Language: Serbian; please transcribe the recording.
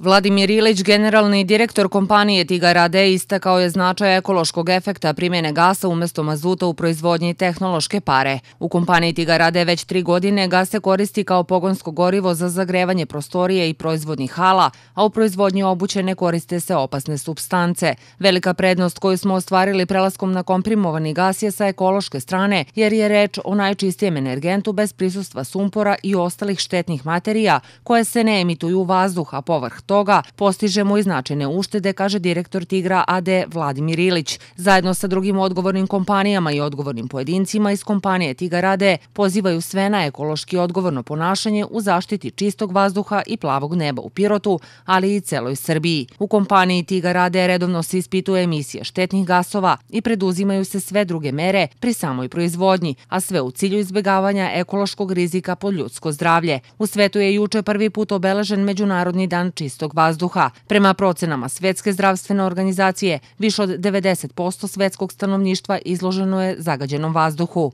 Vladimir Ilić, generalni direktor kompanije Tigar AD, istakao je značaj ekološkog efekta primjene gasa umesto mazuta u proizvodnji tehnološke pare. U kompaniji Tigar AD već tri godine gas se koristi kao pogonsko gorivo za zagrevanje prostorije i proizvodnih hala, a u proizvodnji obuće ne koriste se opasne substance. Velika prednost koju smo ostvarili prelaskom na komprimovani gas je sa ekološke strane, jer je reč o najčistijem energentu bez prisustva sumpora i ostalih štetnih materija koje se ne emituju u vazduh, a povrh toga postižemo i značajne uštede, kaže direktor Tigra AD Vladimir Ilić. Zajedno sa drugim odgovornim kompanijama i odgovornim pojedincima iz kompanije Tigar AD pozivaju sve na ekološki odgovorno ponašanje u zaštiti čistog vazduha i plavog neba u Pirotu, ali i celoj Srbiji. U kompaniji Tigar AD redovno se ispituje emisije štetnih gasova i preduzimaju se sve druge mere pri samoj proizvodnji, a sve u cilju izbjegavanja ekološkog rizika po ljudsko zdravlje. U svetu je juče prvi put obeležen Međunarodni dan čistog čistog vazduha. Prema procenama Svetske zdravstvene organizacije, više od 90% svetskog stanovništva izloženo je zagađenom vazduhu.